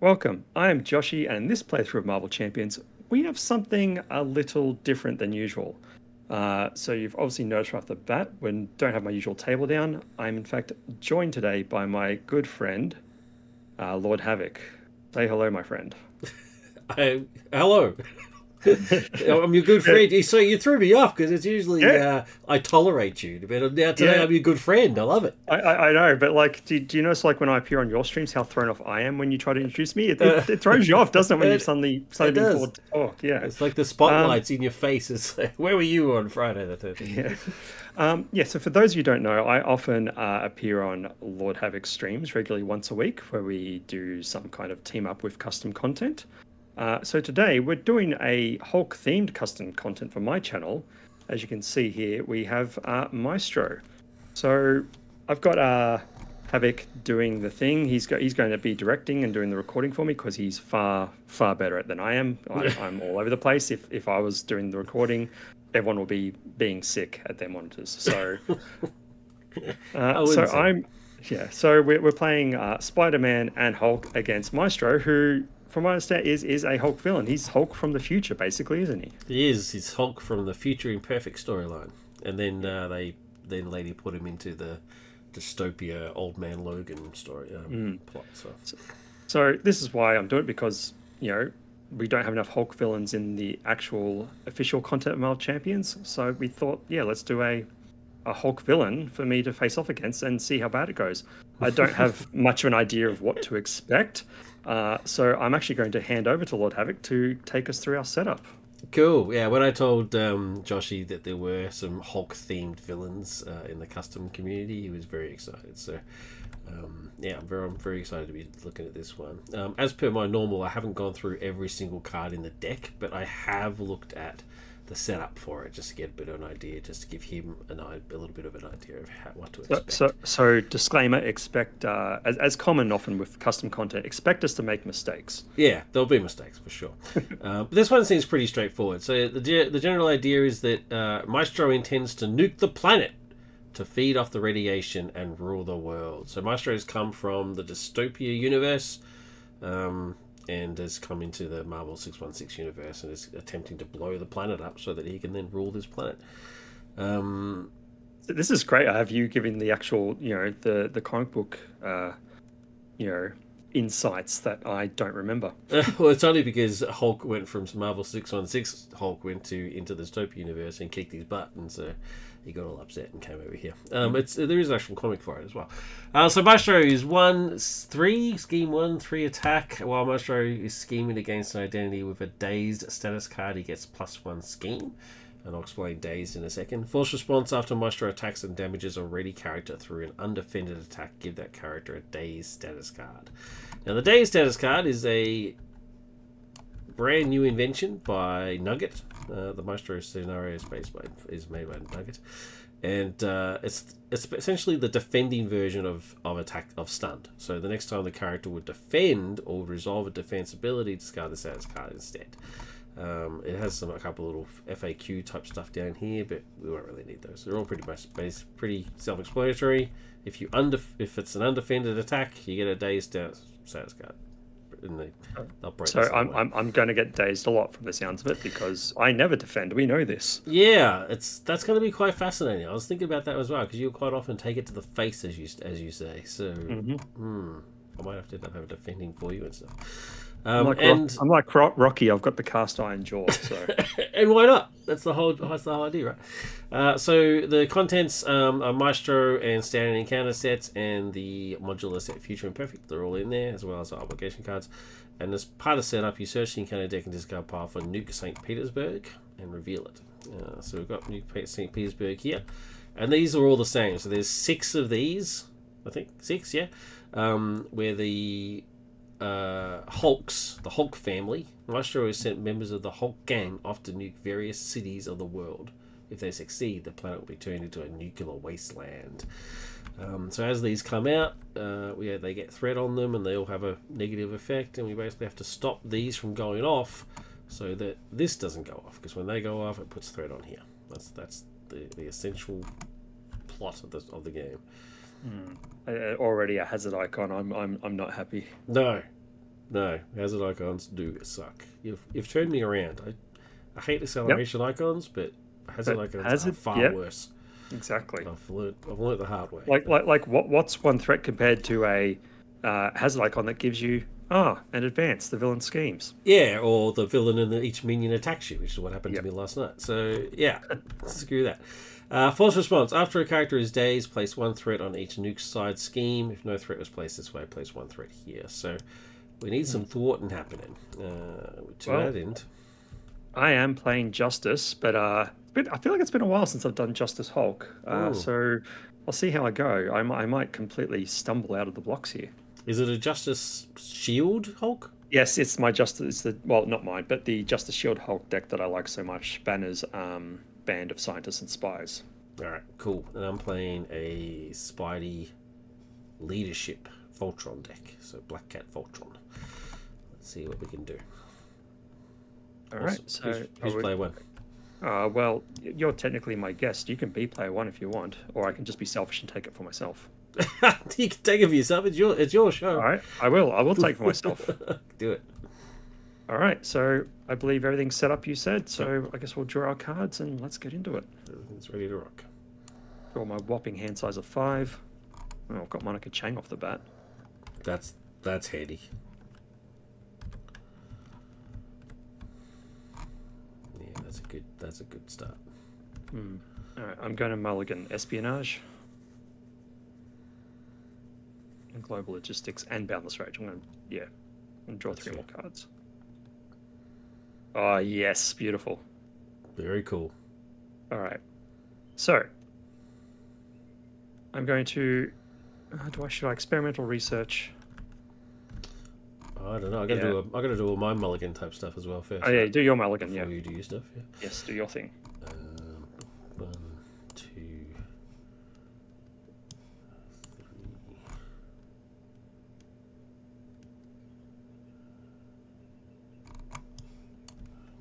Welcome. I am Joshie, and in this playthrough of Marvel Champions, we have something a little different than usual. Uh, so you've obviously noticed right off the bat, when don't have my usual table down. I'm in fact joined today by my good friend, uh, Lord Havok. Say hello, my friend. I, hello. I'm your good friend. So you threw me off because it's usually Yeah. uh, I tolerate you, but now today Yeah. I'm your good friend. I love it. I, I, I know, but like, do, do you notice like when I appear on your streams, how thrown off I am when you try to introduce me? It, it, it throws you off, doesn't it? When you suddenly suddenly called to talk. Yeah. It's like the spotlights in your face. It's like, where were you on Friday the 13th? Yeah. Um, yeah, so for those of you who don't know, I often uh, appear on Lord Havok streams regularly once a week where we do some kind of team up with custom content. Uh, so today we're doing a Hulk themed custom content for my channel. As you can see here, we have uh, Maestro. So I've got uh, Havok doing the thing. He's go- he's going to be directing and doing the recording for me because he's far far better at it than I am. I, I'm all over the place. If if I was doing the recording, everyone will be being sick at their monitors. So, uh, so say. I'm yeah. So we're we're playing uh, Spider Man and Hulk against Maestro, who, from what I understand, is is a Hulk villain. He's Hulk from the future, basically, isn't he? He is. He's Hulk from the Future Imperfect storyline, and then uh, they then later put him into the dystopia Old Man Logan story um, plot. So So this is why I'm doing it because you know we don't have enough Hulk villains in the actual official content of Marvel Champions. So we thought, yeah, let's do a a Hulk villain for me to face off against and see how bad it goes. I don't have much of an idea of what to expect. Uh, so I'm actually going to hand over to Lord Havok to take us through our setup. Cool. Yeah, when I told um, Joshie that there were some Hulk themed villains uh, in the custom community, he was very excited. So, um, yeah, I'm very, I'm very excited to be looking at this one. Um, as per my normal, I haven't gone through every single card in the deck, but I have looked at the setup for it just to get a bit of an idea, just to give him an, a little bit of an idea of how, what to expect. so, so disclaimer: expect, uh, as, as common often with custom content, expect us to make mistakes. Yeah, there'll be mistakes for sure. uh, but this one seems pretty straightforward. So the the general idea is that uh, Maestro intends to nuke the planet to feed off the radiation and rule the world. So Maestro has come from the dystopia universe. Um, and has come into the Marvel 616 universe and is attempting to blow the planet up so that he can then rule this planet. Um, This is great. I have you giving the actual, you know, the the comic book, uh, you know, insights that I don't remember. well, it's only because Hulk went from Marvel six one six. Hulk went to into the Dystopia universe and kicked his butt, and so he got all upset and came over here. Um, it's there is an actual comic for it as well. Uh, so Maestro is one three scheme one three attack. While Maestro is scheming against an identity with a dazed status card, he gets plus one scheme. And I'll explain dazed in a second. Force response after Maestro attacks and damages a ready character through an undefended attack. Give that character a dazed status card. Now, the dazed status card is a brand new invention by Nugget. Uh, the Maestro scenario is is made by Nugget, and uh, it's it's essentially the defending version of of attack of stunned. So the next time the character would defend or resolve a defense ability, discard the status card instead. Um, it has some a couple little FAQ type stuff down here, but we won't really need those. They're all pretty much pretty self-explanatory. If you under if it's an undefended attack, you get a dazed status, status card. In the, they'll break So I'm. I'm I'm going to get dazed a lot from the sounds of it because I never defend. We know this. Yeah, it's that's going to be quite fascinating. I was thinking about that as well because you quite often take it to the face, as you as you say. So, Mm-hmm. hmm, I might have to end up having defending for you and stuff. I'm Um, like, Rock- and I'm like Rocky. I've got the cast iron jaw. So and why not? That's the whole that's the whole idea, right? Uh, so the contents um, are Maestro and standard encounter sets, and the modular set Future Imperfect. They're all in there, as well as the obligation cards. And as part of setup, you search the encounter deck and discard pile for Nuke St. Petersburg and reveal it. Uh, so we've got Nuke St. Petersburg here, and these are all the same. So there's six of these, I think six, yeah, um, where the uh, Hulks, the Hulk family. Maestro has sent members of the Hulk gang off to nuke various cities of the world. If they succeed, the planet will be turned into a nuclear wasteland. Um, so as these come out, uh, we, they get threat on them, and they all have a negative effect, and we basically have to stop these from going off, so that this doesn't go off. Because when they go off, it puts threat on here. That's that's the, the essential plot of the of the game. Uh, already a hazard icon. I'm I'm I'm not happy. No, No, hazard icons do suck. You've, you've turned me around. I, I hate acceleration icons, but hazard But icons hazard- are far yep. worse. Exactly. I've learned, I've learned the hard way. Like like like what what's one threat compared to a uh, hazard icon that gives you ah an advance the villain schemes. Yeah, or the villain and each minion attacks you, which is what happened Yep. to me last night. So yeah, screw that. Uh, false response. After a character is dazed, place one threat on each nuke side scheme. If no threat was placed this way, place one threat here. So we need some thwarting happening. Uh, to Well- that end, I am playing Justice, but uh, but I feel like it's been a while since I've done Justice Hulk. Uh, so I'll see how I go. I, I might completely stumble out of the blocks here. is it a Justice Shield Hulk? Yes, it's my Justice. It's the well, not mine, but the Justice Shield Hulk deck that I like so much. Banner's um, band of scientists and spies. All right, cool. And I'm playing a Spidey leadership Voltron deck. So Black Cat Voltron. Let's see what we can do. All right. So who's, who's would- player one? Uh, well, you're technically my guest. You can be player one if you want, or I can just be selfish and take it for myself. you can take it for yourself. It's your it's your show. All right, I will. I will take it for myself. Do it. All right. So I believe everything's set up. You said. So I guess we'll draw our cards and let's get into it. Everything's ready to rock. Draw my whopping hand size of five. Oh, I've got Monica Chang off the bat. That's that's handy. Yeah, that's a good that's a good start. Hmm. All right. I'm going to mulligan espionage. And global logistics and boundless rage. I'm going to yeah. I'm going to draw That's three fair. more cards. Oh yes, beautiful. Very cool. All right. So I'm going to. Uh, do I should I experimental research? I don't know. I gotta Yeah. do a I gotta do all my mulligan type stuff as well first. Oh yeah, do your mulligan. Before Yeah. you do your stuff. Yeah. Yes, do your thing. Um, one, two, three.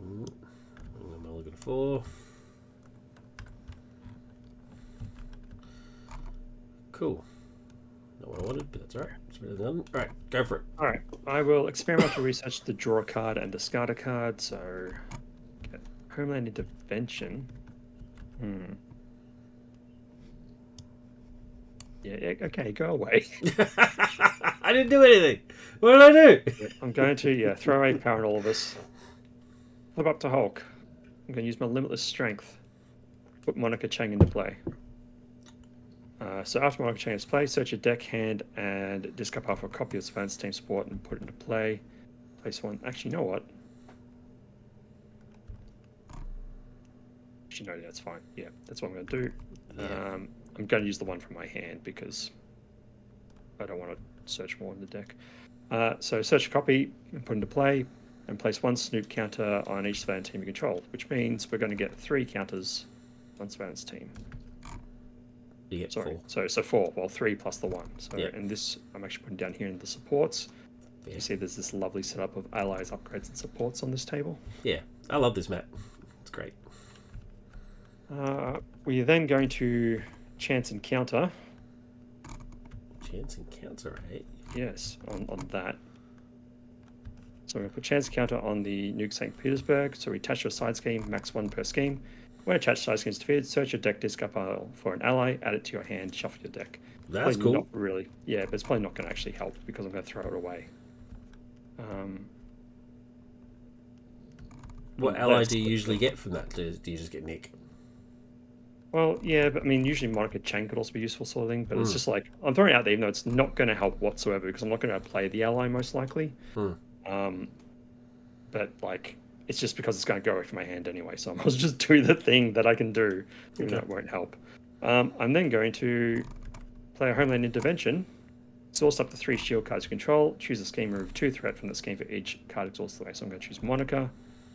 Mm, and I'm only gonna four. Cool. Not what I wanted, but that's alright. It's better than. Alright, go for it. All right. I will experimental research the draw card and discard a card. So, get Homeland Intervention. Hmm. Yeah. yeah, Okay. Go away. I didn't do anything. What did I do? I'm going to yeah throw away power in all of us. Flip up to Hulk. I'm going to use my limitless strength. Put Monica Chang into play. Uh, so after Monica Chang is played, search your deck hand and discard half a copy of Surveillance team support and put it into play. Place one. Actually, you know what? Actually, no, that's fine. Yeah, that's what I'm going to do. Yeah. Um, I'm going to use the one from my hand because I don't want to search more in the deck. Uh, so search a copy and put into play and place one snoop counter on each Surveillance team you control, which means we're going to get three counters on Surveillance team. You get Sorry, four. so so four, well three plus the one. So Yeah. and this I'm actually putting down here in the supports. Yeah. You see, there's this lovely setup of allies, upgrades, and supports on this table. Yeah, I love this map. It's great. Uh, we're then going to chance encounter. Chance encounter, right? Yes, on, on that. So we're going to put chance counter on the nuke St. Petersburg. So we attach your side scheme, max one per scheme. When attached scheme is defeated, search your deck disc up pile for an ally, add it to your hand, shuffle your deck. That's Probably cool. Not really. Yeah, but it's probably not going to actually help because I'm going to throw it away. Um, What Mm, ally do you usually get from that? Do, do you just get Nick? well, yeah, but I mean, usually Monica Chang could also be useful, sort of thing. But it's Mm. just like I'm throwing it out there, even though it's not going to help whatsoever because I'm not going to play the ally most likely. Hmm. Um, but like, it's just because it's going to go away from my hand anyway. So I well just do the thing that I can do, even though Okay. it won't help. Um, I'm then going to play a Homeland Intervention. Source up the three shield cards you control. Choose a scheme, remove two threat from the scheme for each card exhausted away. So I'm going to choose Monica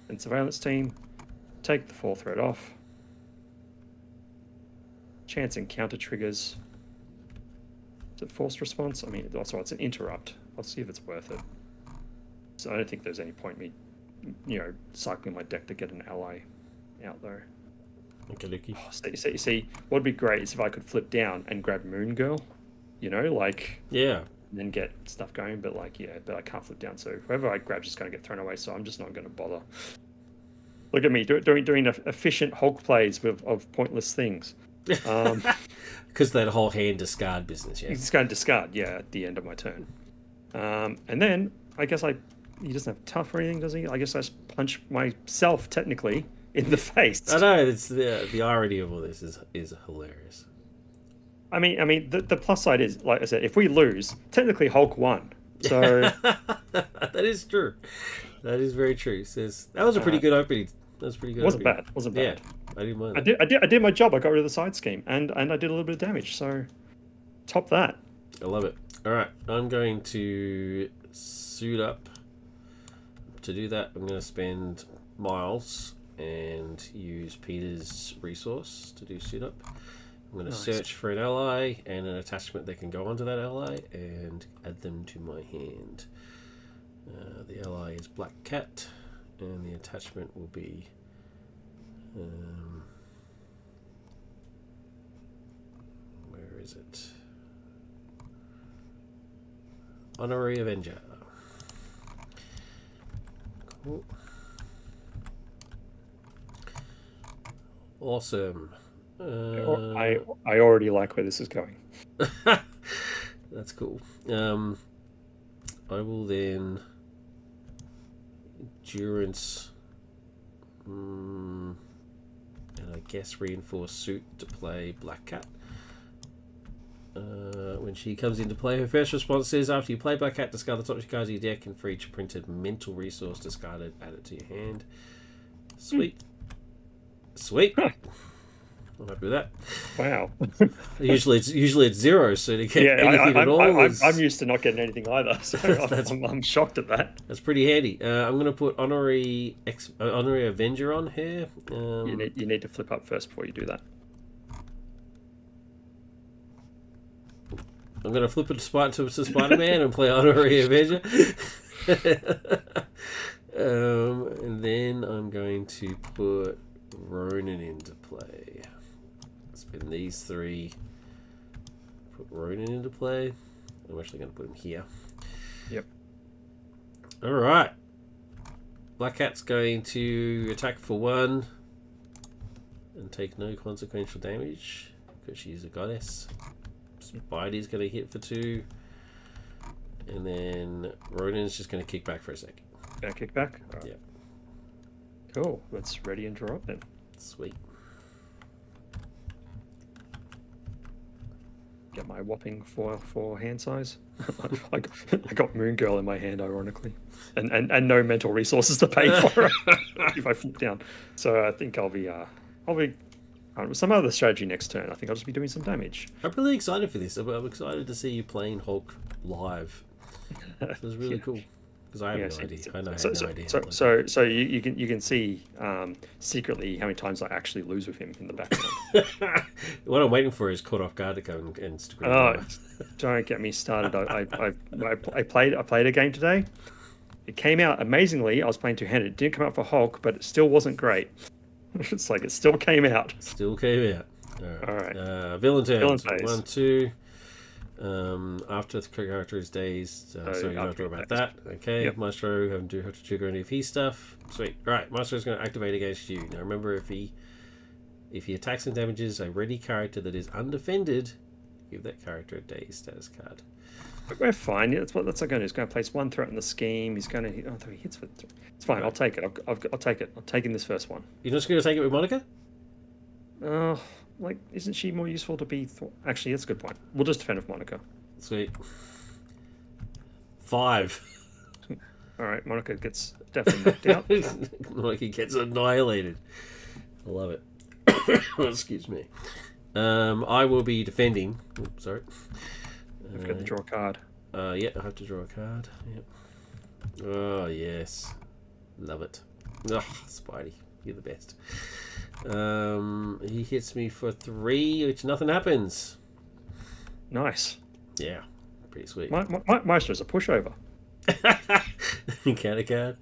and Surveillance Team. Take the four threat off. Chance encounter triggers. Is it forced response? I mean, also it's an interrupt. I'll see if it's worth it. So I don't think there's any point me, you know, cycling my deck to get an ally out there. Okay, Lucky. See, see, see, what would be great is if I could flip down and grab Moon Girl. You know, like Yeah, and then get stuff going. But like, yeah, but I can't flip down. So whoever I grab is just going to get thrown away. So I'm just not going to bother. Look at me doing doing efficient Hulk plays with, of pointless things. Um, Because that whole hand discard business, yeah. just going to discard. Yeah, at the end of my turn. Um, and then I guess I he doesn't have tough or anything, does he? I guess I just punch myself technically in the face. I know it's the the irony of all this is is hilarious. I mean, I mean, the, the plus side is, like I said, if we lose, technically Hulk won. So that is true. That is very true. Says that was a pretty Uh, good opening. That was pretty good. wasn't opening. bad. Wasn't bad. Yeah. I didn't mind. I did, I did, I did my job. I got rid of the side scheme, and and I did a little bit of damage. So, top that. I love it. All right, I'm going to suit up. To do that, I'm going to spend miles and use Peter's resource to do suit up. I'm going to Nice. search for an ally and an attachment that can go onto that ally and add them to my hand. Uh, the ally is Black Cat, and the attachment will be. Um, where is it? Honorary Avenger. Awesome. Uh, I I already like where this is going. That's cool. Um, I will then endurance, mm, and I guess reinforce suit to play Black Cat. Uh, when she comes into play, her first response is after you play Black Cat, discard the top two cards of your deck, and for each printed mental resource discarded, add it to your hand. Sweet. Sweet. Huh. I'm happy with that. Wow. Usually it's usually it's zero, so to get yeah, anything I, at I, all I, I'm, is, I'm used to not getting anything either, so That's- I'm, I'm shocked at that. that's pretty handy. Uh, I'm gonna put honorary ex, uh, honorary Avenger on here. Um, You need you need to flip up first before you do that. I'm gonna flip it to, Spider- to, Spider-Man and play honorary Avenger. um, and then I'm going to put Ronin into play. Spin these three. Put Ronin into play. I'm actually going to put him here. Yep. All right. Black Cat's going to attack for one and take no consequential damage because she's a goddess. Spidey's going to hit for two. And then Ronin's just going to kick back for a second. Gonna kick back. Right. Yep. Cool. Let's ready and draw up then. Sweet. Get my whopping four four hand size. I, got, I got Moon Girl in my hand, ironically, and and, and no mental resources to pay for it if I flip down. So I think I'll be uh I'll be uh, some other strategy next turn. I think I'll just be doing some damage. I'm really excited for this. I'm, I'm excited to see you playing Hulk live. It was really Yeah. cool. Because I have Yes, no idea. so- I know, I so, have no so, idea. So, so, so you, you can you can see um, secretly how many times I actually lose with him in the background. what I'm waiting for is caught off guard to come and, and screw Oh, don't get me started. I, I, I, I, I played I played a game today. It came out amazingly. I was playing two handed. It didn't come out for Hulk, but it still wasn't great. it's like it still came out. Still came out. All All right. right. Uh, villain phase. One, two. Um, after the character is dazed, uh, Oh, so you don't have to worry about that. Okay, Yep. Maestro have to have to trigger any of his stuff. Sweet. Right, Maestro's going to activate against you. Now remember, if he if he attacks and damages a ready character that is undefended, give that character a dazed status card. We're fine. That's what that's going to do. He's going to place one threat in the scheme. He's going to. Oh, he hits for. Th- it's fine. I'll take it. I've, I've, I'll take it. I'm taking this first one. You're just going to take it with Monica? Oh, like, isn't she more useful to be? Actually, that's a good point. We'll just defend with Monica. Sweet. Five. All right, Monica gets definitely knocked out. like he gets annihilated. I love it. Excuse me. Um, I will be defending. Oops, sorry. I've got to draw a card. Uh, yeah, I have to draw a card. Yep. Oh yes, love it. Ugh, Spidey, you're the best. Um, he hits me for three, which nothing happens. Nice. Yeah, pretty sweet. My, my, Maestro's a pushover. Counter card.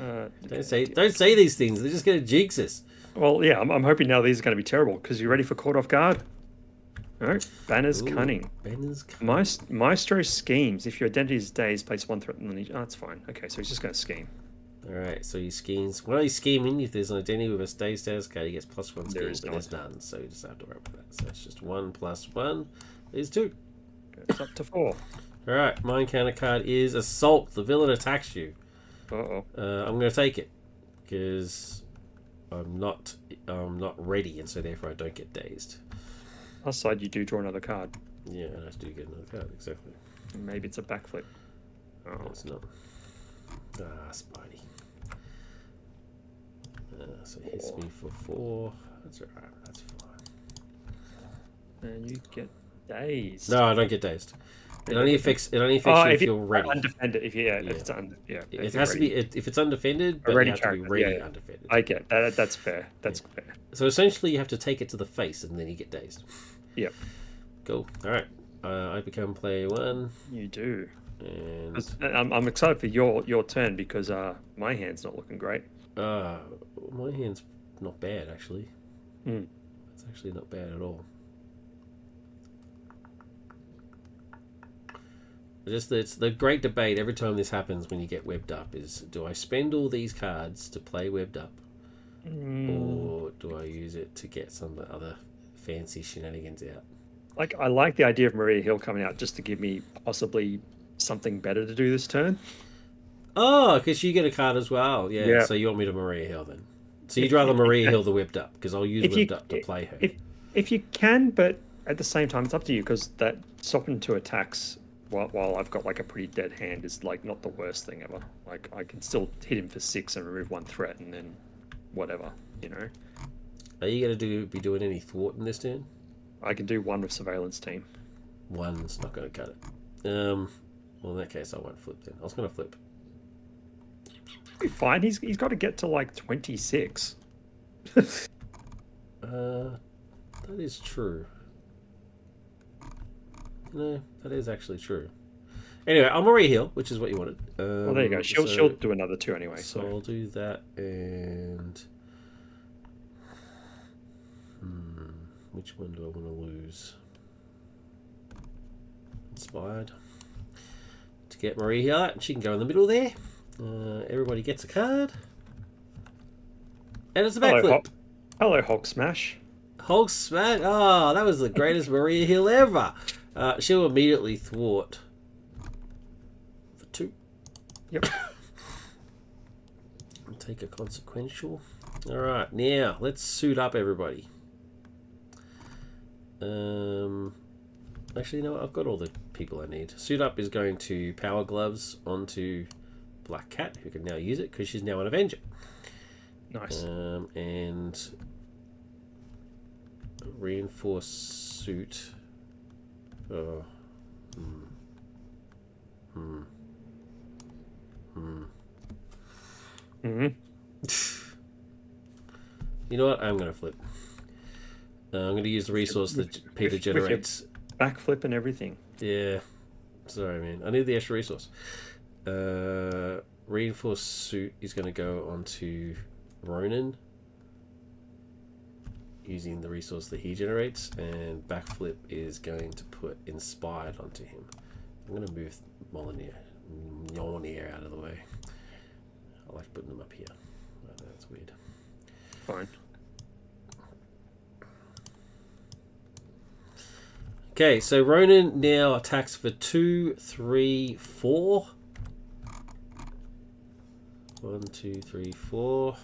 Uh, Don't say don't say these things. They're just gonna jinx us. well, yeah, I'm, I'm hoping now these are going to be terrible because you're ready for caught off guard. Oh, Banner's Ooh, Cunning. Banner's cunning. Maestro schemes. If your identity is dazed, place one threat on each. Oh, that's fine. Okay, so he's just going to scheme. All right, so he schemes. While he's scheming, if there's an identity with a stay status card, he gets plus one scheme, is but there's none. So you just have to worry about that. So it's just one plus one is two. It's up to four. All right, my counter card is assault. The villain attacks you. Uh oh. Uh, I'm going to take it because I'm not I'm not ready, and so therefore I don't get dazed. Plus side, you do draw another card. Yeah, and I to get another card exactly. Maybe it's a backflip. No, Oh, it's not. Ah, Spidey. Uh, so it hits me for four. That's alright. That's fine. and you get dazed. No, I don't get dazed. It only affects. It only affects Oh, you if if you're ready. undefended. If you, yeah, Yeah. if it's under, yeah. It has you're to be it- if it's undefended, but ready you have to be ready yeah, yeah. undefended. I get that. That's fair. That's fair. So essentially, you have to take it to the face, and then you get dazed. Yep. Cool. All right. Uh, I become player one, You do. and I'm, I'm excited for your your turn because uh my hand's not looking great. uh, my hand's not bad actually. Hmm. It's actually not bad at all. Just it's the great debate every time this happens when you get webbed up is do I spend all these cards to play webbed up Mm, or do I use it to get some of the other fancy shenanigans out? like I like the idea of Maria Hill coming out just to give me possibly something better to do this turn. Oh, because you get a card as well. Yeah. Yeah. So you want me to Maria Hill then? So you'd If- rather Maria Hill the webbed up because I'll use you- webbed up to play her. If if you can, but at the same time, it's up to you because that stopping two attacks while, while I've got like a pretty dead hand is like not the worst thing ever. Like I can still hit him for six and remove one threat and then whatever, you know. Are you gonna do be doing any thwart in this turn? I can do one with surveillance team. One's not gonna cut it. Um. Well, in that case, I won't flip then. I was gonna flip. Be fine. He's he's got to get to like twenty six. Uh, that is true. No, that is actually true. Anyway, I'm Maria Hill, which is what you wanted. Um, well, there you go. She'll so- she'll do another two anyway. So So I'll do that and. Hmm, which one do I want to lose? Inspired. To get Marie here, and she can go in the middle there. Uh, everybody gets a card. And it's a hello, backflip. Hulk. hello, Hulk Smash. Hulk Smash. Oh, that was the greatest Maria Hill ever. Uh, she'll immediately thwart for two. Yep. And take a consequential. All right, now let's suit up everybody. Um, actually, you know what? I've got all the people I need. Suit up is going to power gloves onto Black Cat, who can now use it because she's now an Avenger. Nice. Um, and reinforce suit. Oh. Hmm. Hmm. Hmm. hmm You know what? I'm going to flip. Uh, I'm going to use the resource that Peter with- with your- generates. Backflip and everything. Yeah. Sorry, man. I need the extra resource. Uh, reinforced suit is going to go onto Ronin using the resource that he generates, and backflip is going to put inspired onto him. I'm going to move Molyneux, Mjolnir out of the way. I like putting them up here. Know that's weird. Fine. Okay, so Ronin now attacks for two, three, four. One, two, three, four.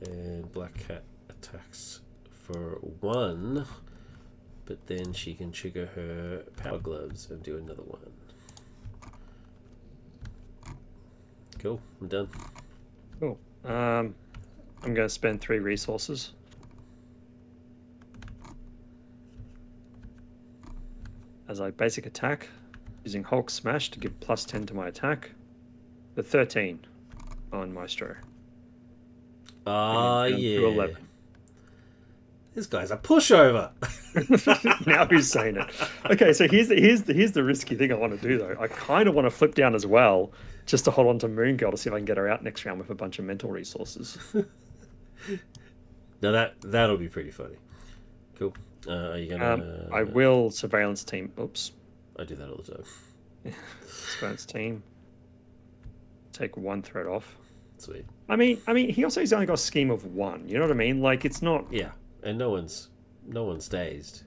And Black Cat attacks for one. But then she can trigger her power gloves and do another one. Cool, I'm done. Cool. Um, I'm going to spend three resources. As I basic attack, using Hulk Smash to give plus 10 to my attack. The 13 on Maestro. Ah, to yeah. 11. This guy's a pushover. now who's saying it? Okay, so here's the here's the here's the risky thing I want to do though. I kind of want to flip down as well, just to hold on to Moon Girl to see if I can get her out next round with a bunch of mental resources. Now that that'll be pretty funny. Cool. Uh, are you gonna? Um, I will surveillance team. Oops, I do that all the time. surveillance team. Take one threat off. Sweet. I mean, I mean, he also he's only got a scheme of one. You know what I mean? Like it's not. Yeah, and no one's no one's dazed.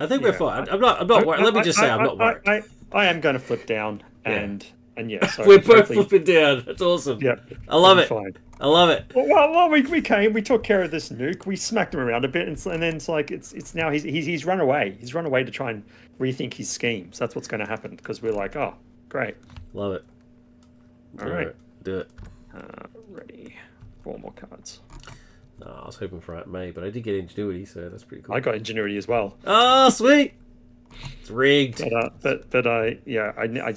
I think Yeah, we're fine. I'm not. I'm not worried. Let me just say, I'm not worried. I, I, I am going to flip down, Yeah. and and yeah, we're both flipping down. That's awesome. Yeah, I love it. Fine. I love it. Well, well, well, we, we came, we took care of this nuke, we smacked him around a bit, and, and then it's like it's it's now he's, he's he's run away. He's run away to try and rethink his schemes. That's what's going to happen because we're like, oh, great, Love it. all right, Do it. uh, ready, four more cards. No, I was hoping for Aunt May, but I did get ingenuity, so that's pretty cool. I got ingenuity as well, Oh, sweet. It's rigged. but uh, but but I yeah I, I,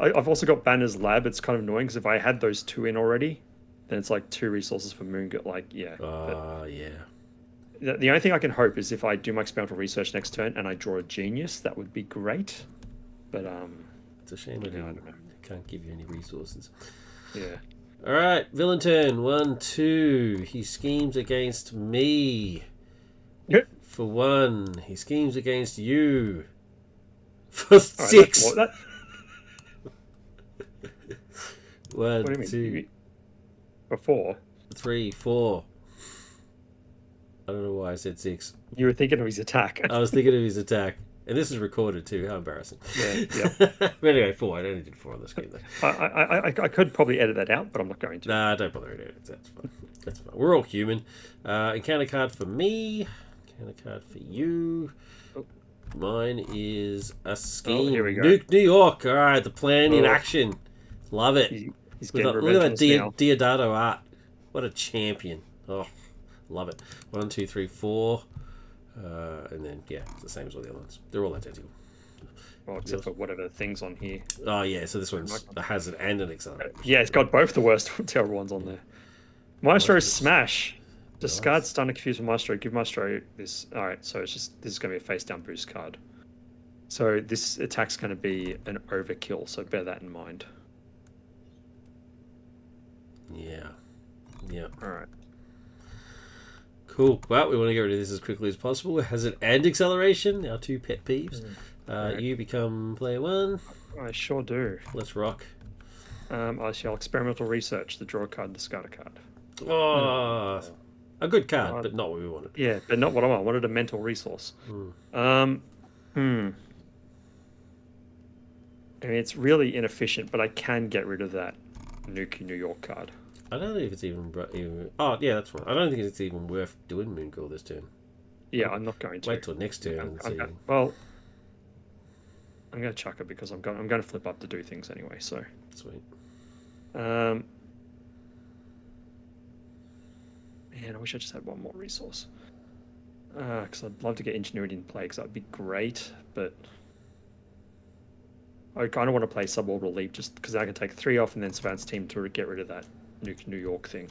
I, I've also got Banner's lab. It's kind of annoying because if I had those two in already, then it's like two resources for Moon. Like yeah, but Oh, yeah. the, the only thing I can hope is if I do my experimental research next turn and I draw a genius, that would be great. But um, It's a shame I, I didn't, don't know. can't give you any resources. yeah. All right, villain turn. One, two. He schemes against me. Yep. For one, he schemes against you. For All right, six. more- that- One, what do you mean? two, You- Before three, four. I don't know why I said six. you were thinking of his attack. I was thinking of his attack. And this is recorded too. How embarrassing. Yeah, but anyway, four. I only did four on the screen there. I, I, I, I could probably edit that out, but I'm not going to. Nah, don't bother doing it. That's fine. That's fine. We're all human. Uh, encounter card for me. Encounter card for you. Oh. Mine is a scheme. here we go. Nuke New York. All right, the plan in Oh. action. Love it. He- he's With getting revenge look at that. Diodato art. What a champion. Oh, love it. One, two, three, four. Uh, and then, yeah, it's the same as all the other ones. They're all identical. Well, except for whatever things on here. Oh, yeah, so this one's a hazard and an accelerator. Yeah, it's got both the worst terrible ones on there. Maestro Smash. Discard Nice. Stunner Confused with Maestro. Give Maestro this. Alright, so it's just this is going to be a face down boost card. So this attack's going to be an overkill, so bear that in mind. Yeah. Yeah. Alright. Cool. Well, we want to get rid of this as quickly as possible. Hazard and acceleration, our two pet peeves. Uh, Alright. You become player one. I sure do. Let's rock. Um, I shall experimental research the draw card, discard a card. Oh, a good card, Uh, but not what we wanted. Yeah, but not what I want. I wanted a mental resource. Um, hmm. I mean, it's really inefficient, but I can get rid of that Nuke New York card. I don't know if it's even, even. Oh, yeah, that's right. I don't think it's even worth doing Moon Girl this turn. Yeah, I'm not going to. Wait till next turn I'm- and I'm well, I'm going to chuck it because I'm going. I'm going to flip up to do things anyway. So, Sweet. um, man, I wish I just had one more resource. Because I'd love to get ingenuity in play because that would be great, but I kind of want to play suborbital leap just because I can take three off and then Surveillance team to get rid of that Nuke New York thing.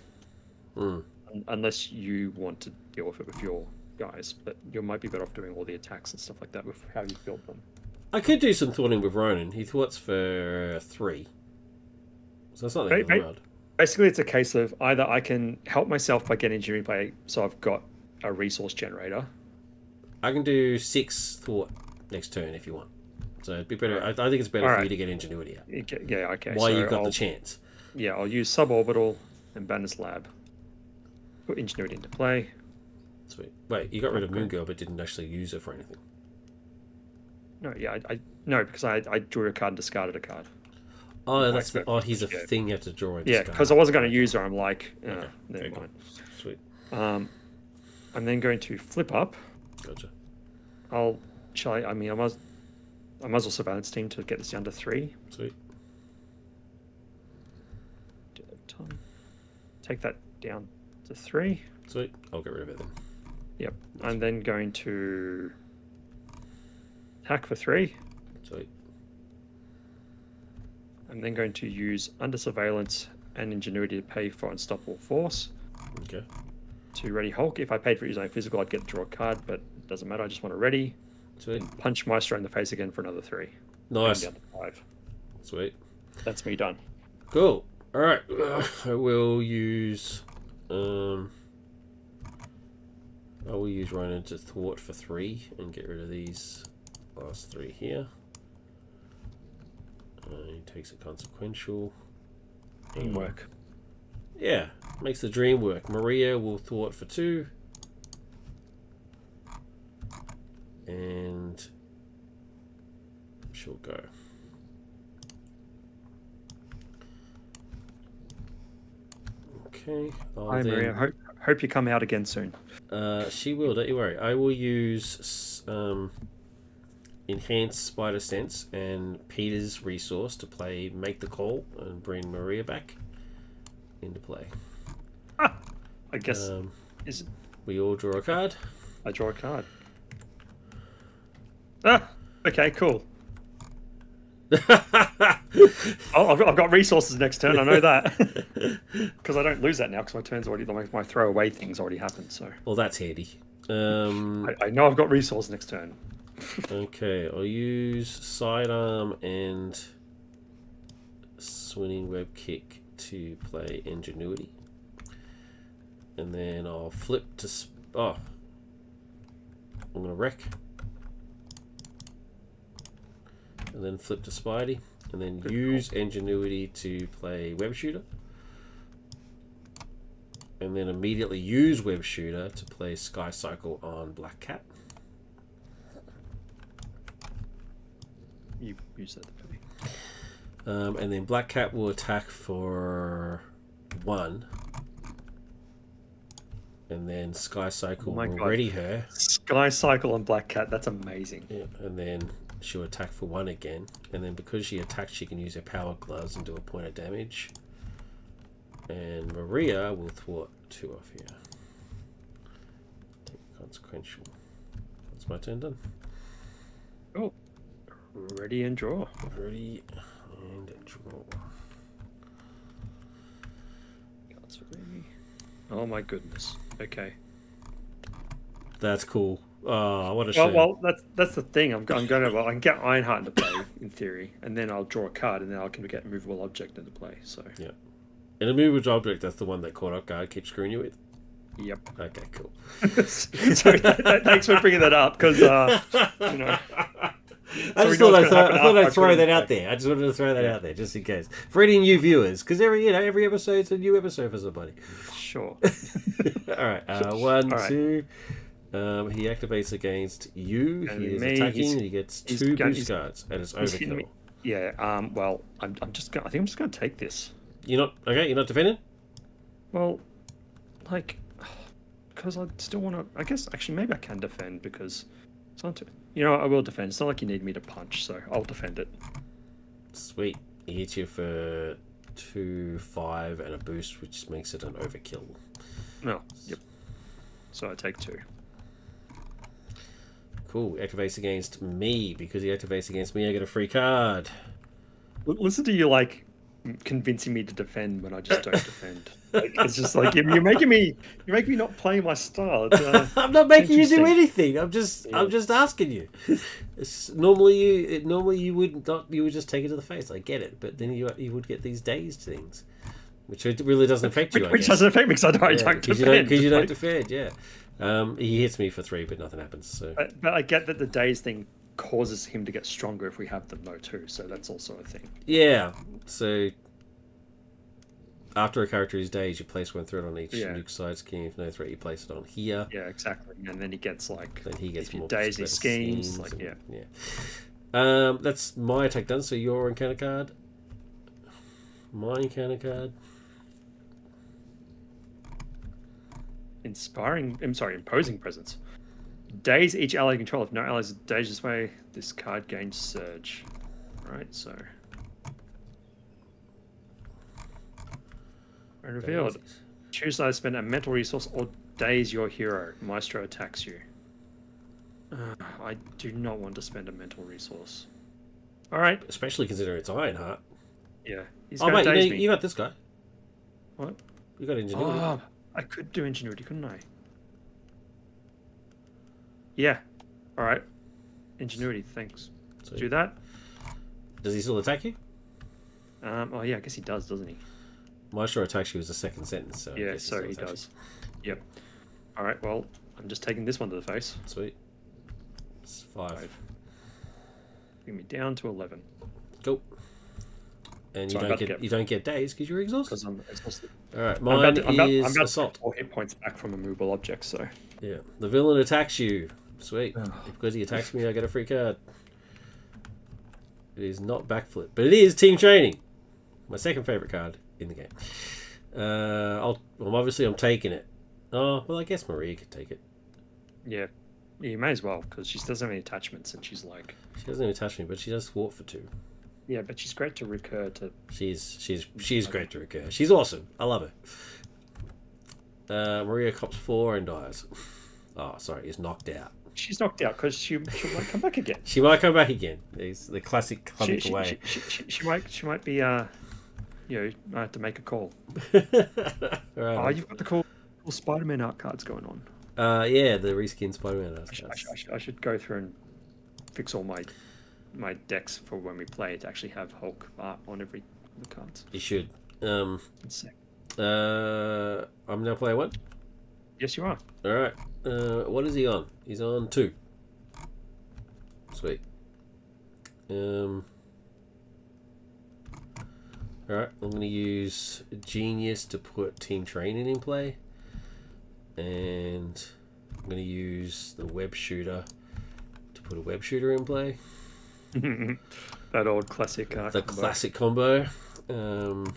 Mm. Un- Unless you want to deal with it with your guys, but you might be better off doing all the attacks and stuff like that with how you build them. I could do some thwarting with Ronin. He thwarts for three. So that's not the end of the Right, right. world. Basically, it's a case of either I can help myself by getting engineering play, so I've got a resource generator. I can do six thwart next turn if you want. So it'd be better. I, I think it's better for you to get ingenuity out. Yeah, okay. While so you've got I'll, the chance. Yeah, I'll use suborbital and Banner's lab. Put ingenuity into play. Sweet. Wait, you got rid of. Moon Girl but didn't actually use her for anything. No, yeah, I, I no because I, I drew a card and discarded a card. Oh, that's the, oh, he's a yeah. thing you have to draw Yeah, because I wasn't going to use her. I'm like, uh, Okay, never mind. Sweet. Um, I'm then going to flip up. Gotcha. I'll shall I? I mean, I must. I as well surveillance team to get this down to three. Sweet. Do have time. Take that down to three. Sweet. I'll get rid of it then. Yep. I'm then going to attack for three. Sweet. I'm then going to use under surveillance and ingenuity to pay for unstoppable force Okay. to ready Hulk. If I paid for using physical, I'd get to draw a card, but it doesn't matter. I just want to ready. Sweet. Punch Maestro in the face again for another three. Nice. Five. Sweet. That's me done. Cool. All right. I will use. Um. I will use Ronin to thwart for three and get rid of these last three here. Uh, he takes a consequential. Teamwork. Yeah, makes the dream work. Maria will thwart for two. And she'll go. Okay. I'll Hi, Maria. Hope, hope you come out again soon. uh, she will, don't you worry. I will use um, Enhanced Spider Sense and Peter's resource to play Make the Call and bring Maria back into play. I guess Um, is we all draw a card. I draw a card. Ah, okay, cool. Oh, I've got, I've got resources next turn. I know that because I don't lose that now because my turn's already my, my throwaway thing's already happened. So well, that's handy. Um, I, I know I've got resources next turn. okay, I'll use Sidearm and Swinging Web Kick to play Ingenuity. And then I'll flip to. Sp- oh. I'm going to wreck. And then flip to Spidey. And then Good use Ingenuity to play Web Shooter. And then immediately use Web Shooter to play Sky Cycle on Black Cat. You use that for me. Um, and then Black Cat will attack for one. And then Sky Cycle Oh will God. ready her. Sky Cycle on Black Cat. That's amazing. Yeah, and then she'll attack for one again. And then because she attacks, she can use her power gloves and do a point of damage. And Maria will thwart two off here. Take consequential. That's my turn done. Oh, ready and draw. Ready and draw. Oh my goodness. Okay. That's cool. Oh, what a Well, shame. well, that's that's the thing. I'm, I'm going to well, I can get Ironheart into play in theory, and then I'll draw a card, and then I can get Immovable Object into play. So, In a movable object, that's the one that caught off guard keeps screwing you with. yep. Okay, cool. so that, that- thanks for bringing that up because uh, you know I So just thought, I'd, throw, I thought I I'd throw that out there. I just wanted to throw that Yeah. out there just in case. For any new viewers, because every you know every episode's a new episode for somebody. sure. All right, uh, one, All right. two. Um, he activates against you. And he is me, attacking. he gets two boost cards, and it's overkill. Yeah. Um. Well, I'm, I'm just gonna. I think I'm just gonna take this. You're not okay. You're not defending. Well, like, because I still want to. I guess actually maybe I can defend because it's not. Too, you know, I will defend. It's not like you need me to punch, so I'll defend it. Sweet. He hits you for two, five, and a boost, which makes it an overkill. No. Yep. So I take two. Cool. Activates against me because he activates against me. I get a free card. Listen to you like convincing me to defend when I just don't defend. Like, it's just like you're, making me. You're making me not play my style. Uh, I'm not making you do anything. I'm just Yeah. I'm just asking you. It's, normally you it, normally you would not you would just take it to the face. I get it, but then you you would get these dazed things, which really doesn't affect you. which, which doesn't affect me because I don't, I don't defend. you because you don't Like, defend. Yeah. Um, he hits me for three, but nothing happens. So but, but I get that the days thing causes him to get stronger if we have them though too. So that's also a thing. yeah. So after a character is dazed, you place one threat on each Yeah. nuke side scheme. If no threat, you place it on here. Yeah, exactly. And then he gets like Then he gets more daisy better schemes, like and- yeah. yeah. Um, that's my attack done. So your encounter card, my encounter card. Inspiring. I'm sorry, imposing presence. Daze each ally control. If no allies are dazed this way, this card gains surge. Right, so. Revealed. Daisies. Choose either spend a mental resource or daze your hero. Maestro attacks you. Uh, I do not want to spend a mental resource. Alright, Especially considering it's Ironheart. yeah. He's oh wait, you, know, you got this guy. What? You got ingenuity. Oh, I could do ingenuity, couldn't I? Yeah. Alright. Ingenuity, thanks. So Do that. does he still attack you? Um, oh yeah, I guess he does, doesn't he? My Maestro attacks you as a second sentence. So yeah, so he does. Yep. All right. Well, I'm just taking this one to the face. Sweet. It's five. Five. Bring me down to eleven Go. And you So I'm don't get, get- you don't get days because you're exhausted. I'm exhausted. All right, I'm mine about to, I'm about, is I'm about to assault. get four hit points back from Immovable Object. So Yeah, the villain attacks you. Sweet. Because he attacks me, I get a free card. It is not backflip, but it is team training. My second favorite card in the game. Uh, I'll. Well, obviously, I'm taking it. Oh, well, I guess Maria could take it. yeah, you may as well because she doesn't have any attachments and she's like, She doesn't even touch me, but she does thwart for two. Yeah, but she's great to recur to. She's she's she's great to recur. She's awesome. I love her. Uh, Maria cops four and dies. Oh, sorry, is knocked out. She's knocked out because she she might come back again. She might come back again. It's the classic She, comic she, way. she, she, she, she might she might be uh, you know, I have to make a call. All Oh, you've got the cool, cool Spider-Man art cards going on. Uh, yeah, the reskin Spider-Man. I should, I, should, I, should, I should go through and fix all my my decks for when we play to actually have Hulk art on every the cards. You should. Um, uh, I'm now player one. Yes, you are. All right. Uh, what is he on? He's on two. Sweet. Um. All right. I'm going to use Genius to put Team Training in play, and I'm going to use the Web Shooter to put a Web Shooter in play. that old classic. Uh, the combo. classic combo. Um,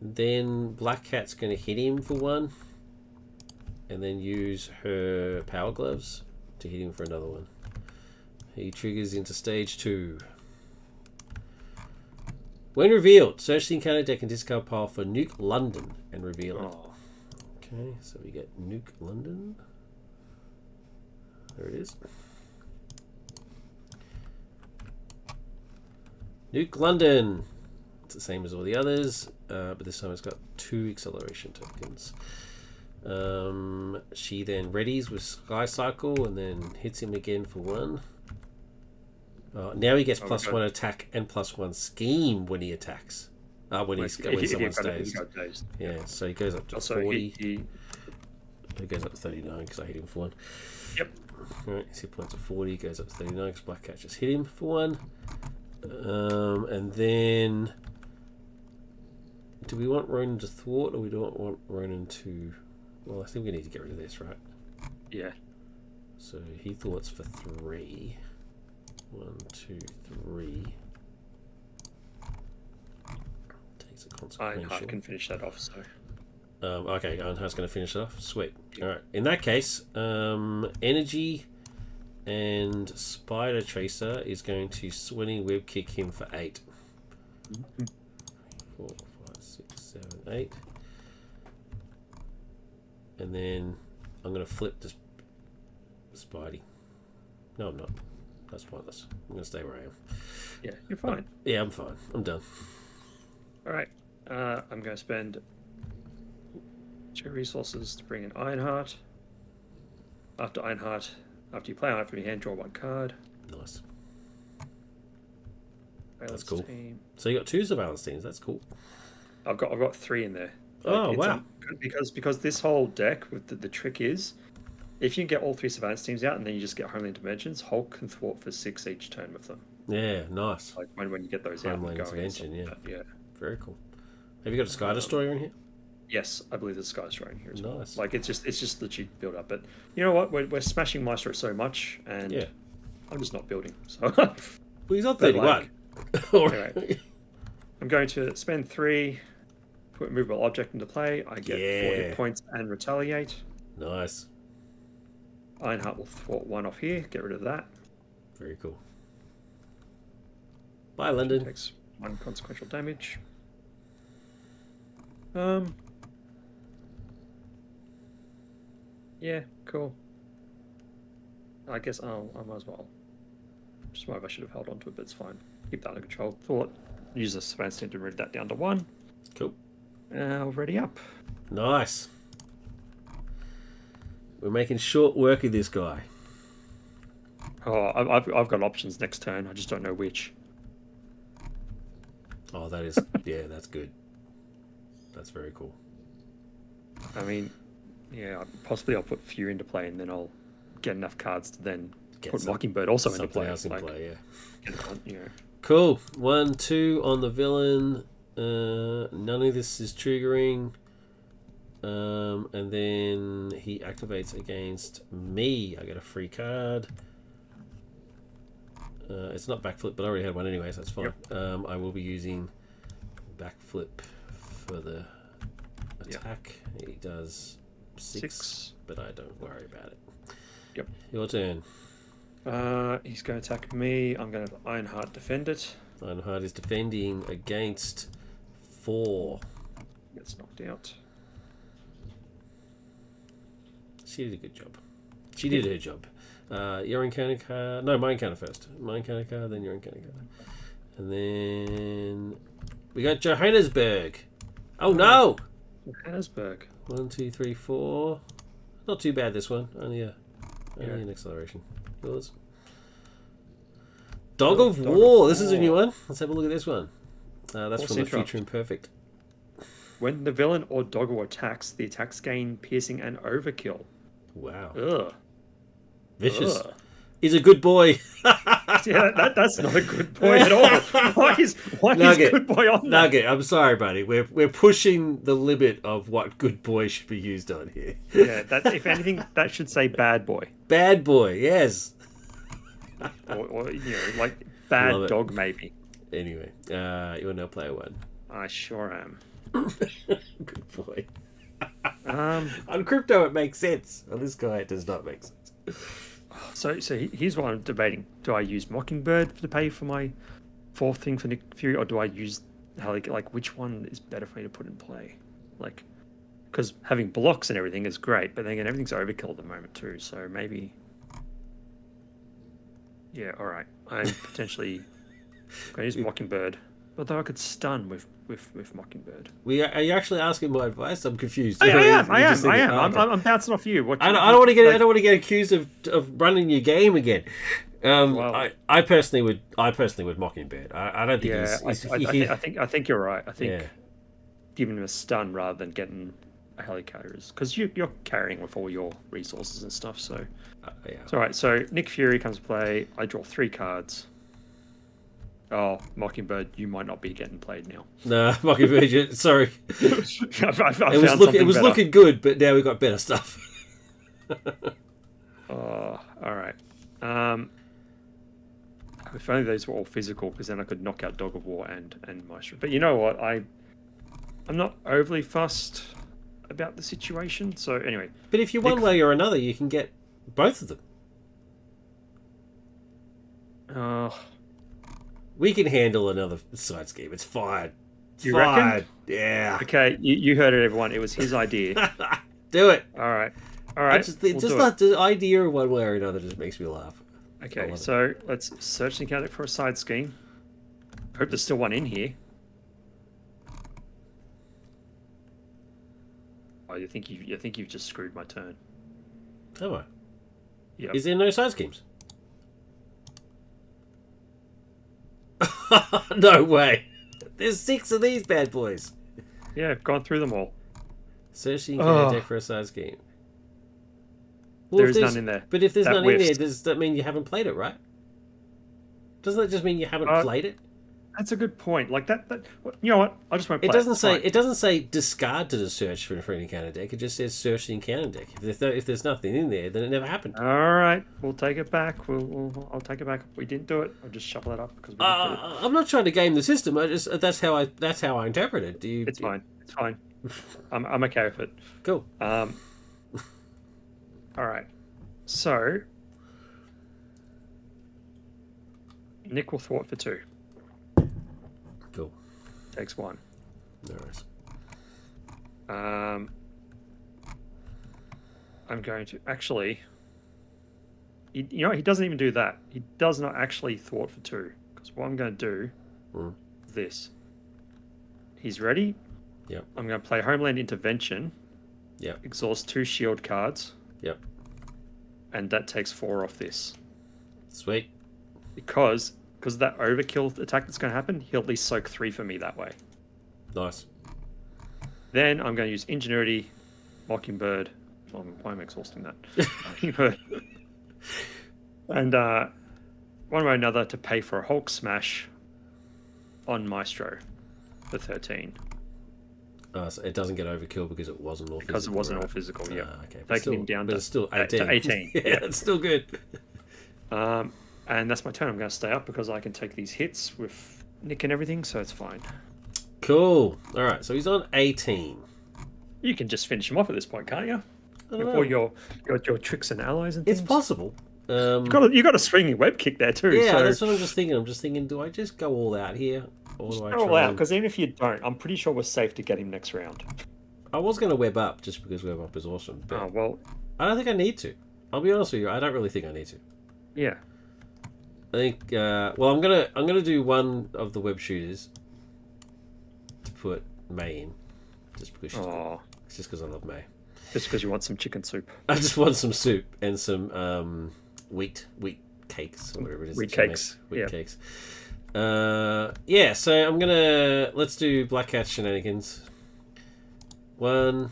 then Black Cat's going to hit him for one, and then use her power gloves to hit him for another one. He triggers into stage two. When revealed, search the encounter deck and discard pile for Nuke London and reveal it. Oh, Okay, so we get Nuke London. There it is. Nuke London. It's the same as all the others, uh, but this time it's got two acceleration tokens. Um, she then readies with Sky Cycle and then hits him again for one. Uh, now he gets Oh, plus one attack and plus one scheme when he attacks. Uh, when he's when someone you've got it, stays. dazed. Yeah, so he goes up to Also, 40. he, he goes up to 39 because I hit him for one. Yep. Alright, his hit points are 40, goes up to 39 because Black Cat just hit him for one. Um, and then. Do we want Ronin to thwart or we don't want Ronin to. Well, I think we need to get rid of this, right? yeah. So he thwarts for three. One, two, three. Takes a consequential. can finish that off. So Um, okay, Ironheart's going to finish it off. Sweet. All right. In that case, um, Energy and Spider Tracer is going to swinging web kick him for eight. Four, five, six, seven, eight. And then I'm going to flip this Spidey. No, I'm not. That's pointless. I'm going to stay where I am. yeah, you're fine. Yeah, I'm fine. I'm done. All right. Uh, I'm going to spend two resources to bring in Ironheart. After Ironheart, after you play Ironheart from your hand, draw one card. Nice. Valence cool. Team. So you got two surveillance teams. That's cool. I've got I've got three in there. Oh, it's wow. because because this whole deck with the, the trick is, if you can get all three surveillance teams out and then you just get Homeland Intervention, Hulk can thwart for six each turn with them. Yeah, nice. Like when, when you get those out. Homeland going and Intervention, like yeah. Very cool. Have you got a Sky um, Destroyer in here? Yes, I believe the Sky's right in here as well. Nice. Like it's just it's just the cheap build up. But you know what? We're, we're smashing Maestro so much, and Yeah. I'm just not building. So Well, he's But, 31. Alright. Anyway. I'm going to spend three, put an Immovable Object into play. I get four hit points and retaliate. nice. Ironheart will thwart one off here. Get rid of that. Very cool. Bye, London. Takes one consequential damage. Um. Yeah, cool. I guess I'll, I might as well. Just why I should have held on to it, but it's fine. Keep that under control. Thought use the advanced to read that down to one. Cool. Uh, already up. Nice. We're making short work of this guy. Oh, I've I've got options next turn. I just don't know which. Oh, that is, yeah, that's good. That's very cool. I mean, yeah, possibly I'll put Fury into play and then I'll get enough cards to then Get put some- Mockingbird also into play. else in like, play, yeah. get on, you know. Cool. One, two on the villain. Uh, none of this is triggering. Um, and then he activates against me. I get a free card. Uh, it's not backflip, but I already had one anyway, so that's fine. Um, I will be using backflip for the Yep. attack. He does six, Six. but I don't worry about it. Yep. Your turn. Uh, he's going to attack me. I'm going to Ironheart defend it. Ironheart is defending against four. Gets knocked out. She did a good job. She did her job. Uh, your encounter card. No, my encounter first. My encounter card, then your encounter card. And then we got Johannesburg. Oh no! Johannesburg. One, two, three, four. Not too bad this one. Only a only Yeah. an acceleration. Yours. Dog of Dog of War. This is a new one. Let's have a look at this one. Uh, that's Force from the. Future Imperfect. When the villain or dog war attacks, the attacks gain piercing and overkill. Wow. Ugh. Vicious. Ugh. He's a good boy. Yeah, that, that's not a good boy at all. Why is why Nugget. is good boy on that? Nugget, I'm sorry, buddy. We're we're pushing the limit of what good boy should be used on here. Yeah, that if anything, that should say bad boy, Bad boy, yes. or, or you know, like Love bad it. dog maybe. Anyway, uh, you are now player one. I sure am. good boy. Um, On Krypto, it makes sense. On this guy, it does not make sense. So so here's what I'm debating: Do I use Mockingbird to pay for my fourth thing for Nick Fury, or do I use how like like which one is better for me to put in play? Like, because having blocks and everything is great, but then again, everything's overkill at the moment too. So maybe, yeah, all right. I'm potentially going to use Mockingbird, although I could stun with with with Mockingbird. We are, are you actually asking my advice? I'm confused. I, I am, I am, just I am. oh, I'm, okay. I'm, I'm bouncing off you. What I don't, I don't want to get. like- I don't want to get accused of, of running your game again. Um, Well- I, I personally would. I personally would Mockingbird. I, I don't think Yeah, he's. I, he's I, I, he- think, I think I think you're right. I think Yeah. giving him a stun rather than getting a helicarriers because you, you're carrying with all your resources and stuff. So uh, yeah. it's all right. So Nick Fury comes to play. I draw three cards. Oh, Mockingbird, you might not be getting played now. No, Mockingbird. Sorry, I've, I've it was looking. It was looking good, but now we've got better stuff. Oh, all right. Um, if only those were all physical, because then I could knock out Dog of War and and Maestro. But you know what? I I'm not overly fussed about the situation. So anyway, But if you're one way or another, you can get both of them. uh, We can handle another side scheme. It's fine. It's You reckon? fine. Yeah. okay, you, you heard it, everyone. It was his idea. Do it. All right. All right. I just we'll just do it. not the idea one way or another just makes me laugh. Okay, love it. so let's search the account for a side scheme. Hope there's still one in here. Oh, you think you you think you've just screwed my turn? Am I? Yep. Is there no side schemes? no way. There's six of these bad boys. Yeah, I've gone through them all. Search the Oh. encounter deck for a side scheme. Well, There there's- none in there. But if there's That none in there, does that mean you haven't played it, right? Doesn't that just mean you haven't Uh, played it? That's a good point. Like that. that you know what? I just won't play It doesn't It's say fine. it doesn't say discard to the search for, for an encounter deck. It just says search the encounter deck. If, there, if there's nothing in there, then it never happened. All right, we'll take it back. We'll, we'll I'll take it back. We didn't do it. I'll just shuffle that up because we it. Uh, I'm not trying to game the system. I just that's how I that's how I interpret it. Do you? It's fine. It's fine. I'm I'm okay with it. Cool. Um. all right. So Nick will thwart for two. Takes one. Worries. Um. I'm going to actually. He, you know, he doesn't even do that. He does not actually thwart for two. Because what I'm going to do, Mm. this. He's ready. Yep. I'm going to play Homeland Intervention. Yep. Exhaust two shield cards, Yep. and that takes four off this. Sweet. Because because that overkill attack that's going to happen, he'll at least soak three for me that way. Nice. Then I'm going to use Ingenuity, Mockingbird. Oh, why am I exhausting that? Mockingbird. and uh, one way or another to pay for a Hulk smash on Maestro for 13. Uh, so it doesn't get overkill because it wasn't all Because it physical, wasn't all right? physical, yeah. Ah, okay. But Taking still, him down to- still uh, 18. to 18, yeah, yeah. it's still good. Um, and that's my turn. I'm going to stay up because I can take these hits with Nick and everything, so it's fine. Cool. All right, so he's on 18. You can just finish him off at this point, can't you? Or your, your your tricks and allies and things. It's possible. Um, You got a, you got a swinging web kick there too. yeah, so that's what I'm just thinking. I'm just thinking, do I just go all out here? Or do I Throw all out and- because even if you don't, I'm pretty sure we're safe to get him next round. I was going to web up just because web up is awesome, but Oh well, I don't think I need to. I'll be honest with you. I don't really think I need to. yeah. I think. Uh, well, I'm gonna I'm gonna do one of the web shooters to put May in, just because she's good. Just because I love May. just because you want some chicken soup. I just want some soup and some um, wheat wheat cakes or whatever it is. Wheat cakes. Wheat yeah. cakes. Uh, yeah. So I'm gonna let's do Black Cat shenanigans. One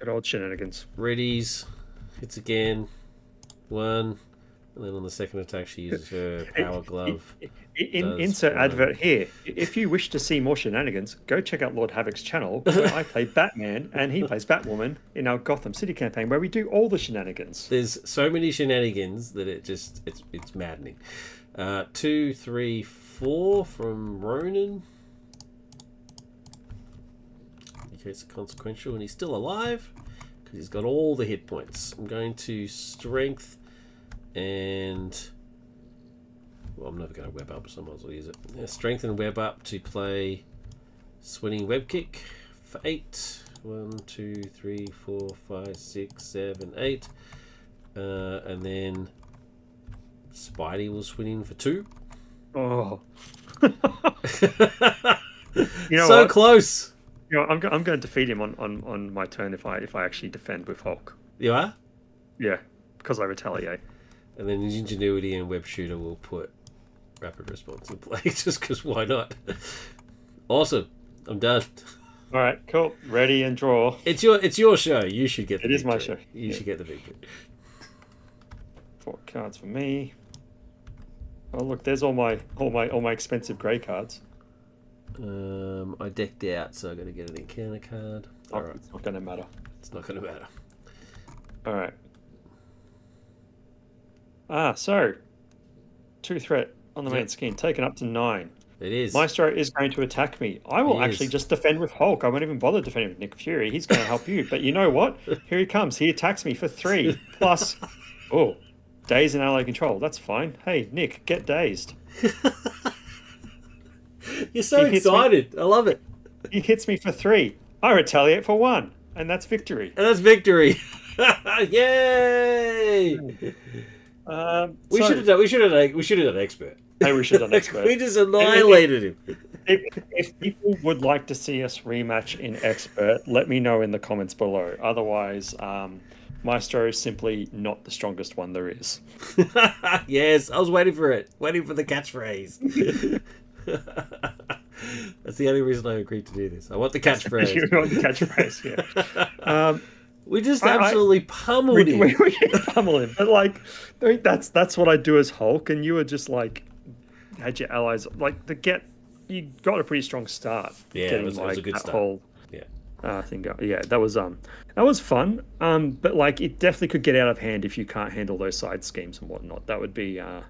Good old shenanigans. readies, hits again. One, and then on the second attack she uses her power glove. In, insert one. advert here. If you wish to see more shenanigans, go check out Lord Havok's channel where I play Batman and he plays Batwoman in our Gotham City campaign where we do all the shenanigans. There's so many shenanigans that it just it's it's maddening. Uh, two, three, four from Ronin. Indicates a consequential, and he's still alive because he's got all the hit points. I'm going to strength and. Well, I'm never going to web up, so I might as well use it. Yeah, strength and web up to play swinging web kick for eight. One, two, three, four, five, six, seven, eight. Uh, and then Spidey will swing in for two. Oh. You know so what? close. You know, I'm, go- I'm going to defeat him on, on, on my turn if I if I actually defend with Hulk. You are? Yeah, because I retaliate. And then Ingenuity and Web Shooter will put Rapid Response in play just because why not? awesome. I'm done. All right, cool. Ready and draw. It's your it's your show. You should get the It is my show. You Yeah. should get the victory. Four cards for me. Oh look, there's all my all my all my expensive grey cards. Um, I decked out, so I got to get an encounter card. Oh, All right, It's not going to matter. it's not going to matter. All right. Ah, so two threat on the main scheme, taken up to nine. It is. Maestro is going to attack me. I will actually just defend with Hulk. I won't even bother defending with Nick Fury. He's going to help you. But you know what? Here he comes. He attacks me for three plus. Oh, daze and ally control. That's fine. Hey, Nick, get dazed. You're so He excited. I love it. He hits me for three. I retaliate for one, and that's victory. And that's victory. Yay! Um, We so- should have done. We should have done. We should have done expert. Hey, we should have done expert. we just annihilated him. if, if people would like to see us rematch in expert, let me know in the comments below. Otherwise, um, Maestro is simply not the strongest one there is. yes, I was waiting for it. Waiting for the catchphrase. That's the only reason I agreed to do this. I want the you catchphrase. want the catchphrase, yeah. Um, we just I- I- absolutely pummeled we, him. we, we pummel him, but like, I mean, that's that's what I do as Hulk, and you were just like had your allies like to get. You got a pretty strong start. Yeah, it getting, was- it was a good that start. Whole, Yeah. uh, thing yeah, that was um, that was fun. Um, but like, it definitely could get out of hand if you can't handle those side schemes and whatnot. That would be uh,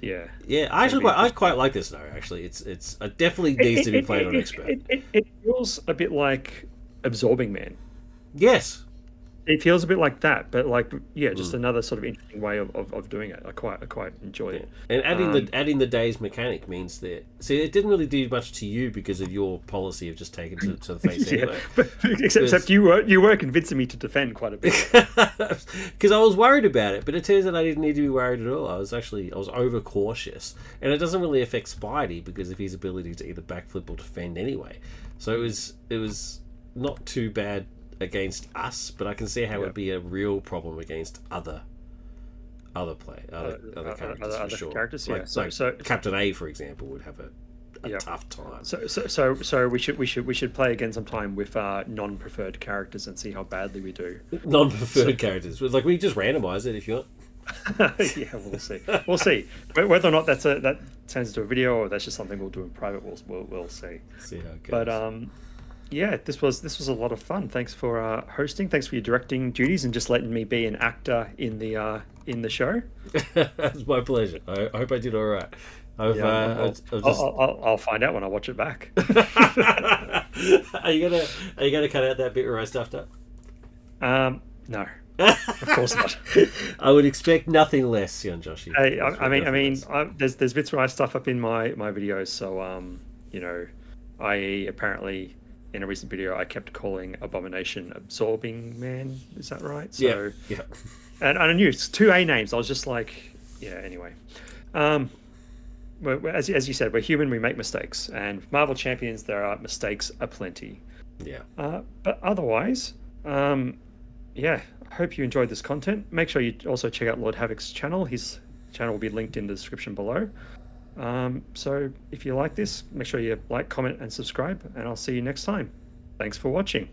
yeah. Yeah, I actually quite, I quite like this scenario. Actually, it's it's it definitely needs to be played on expert. It, it, it feels a bit like absorbing man. Yes, It feels a bit like that, but like yeah, Mm. just another sort of interesting way of, of, of doing it. I quite I quite enjoyed it. and adding Um, the adding the daze mechanic means that see it didn't really do much to you because of your policy of just taking to, to the face Yeah, anyway. but, except, except you were you were convincing me to defend quite a bit. Because I was worried about it, but it turns out I didn't need to be worried at all. I was actually I was over cautious, and it doesn't really affect Spidey because of his ability to either backflip or defend anyway. So it was it was not too bad against us, but I can see how Yeah. it'd be a real problem against other other play other, Uh, other characters other- for other sure. characters, like, yeah. So- like so- Captain A, for example, would have a a Yeah. tough time. So, so, so, so we should, we should, we should play again sometime with uh, non-preferred characters and see how badly we do. Non-preferred characters. Like we just randomize it if you want. yeah, we'll see. We'll see whether or not that's a that turns into a video or that's just something we'll do in private. We'll we'll, we'll see. See how it goes. But um, yeah, this was this was a lot of fun. Thanks for uh, hosting. Thanks for your directing duties and just letting me be an actor in the uh, in the show. It's my pleasure. I, I hope I did all right. I've, Yeah, uh, I'll, I've- just... I'll, I'll, I'll find out when I watch it back. are you gonna Are you gonna cut out that bit where I stuffed up? um, no, of course not. I would expect nothing less, young Joshie. Hey, I, I mean, I mean. I, there's there's bits where I stuff up in my my videos. So um, you know, I apparently in a recent video I kept calling Abomination Absorbing Man. Is that right? So, yeah, yeah. and, and I knew it's two A names. I was just like, yeah. Anyway, um, as as you said, we're human. We make mistakes, and Marvel Champions there are mistakes aplenty. Yeah. Uh, but otherwise, um, yeah, I hope you enjoyed this content. Make sure you also check out Lord Havok's channel. His channel will be linked in the description below. Um, so if you like this, make sure you like, comment, and subscribe, and I'll see you next time. Thanks for watching.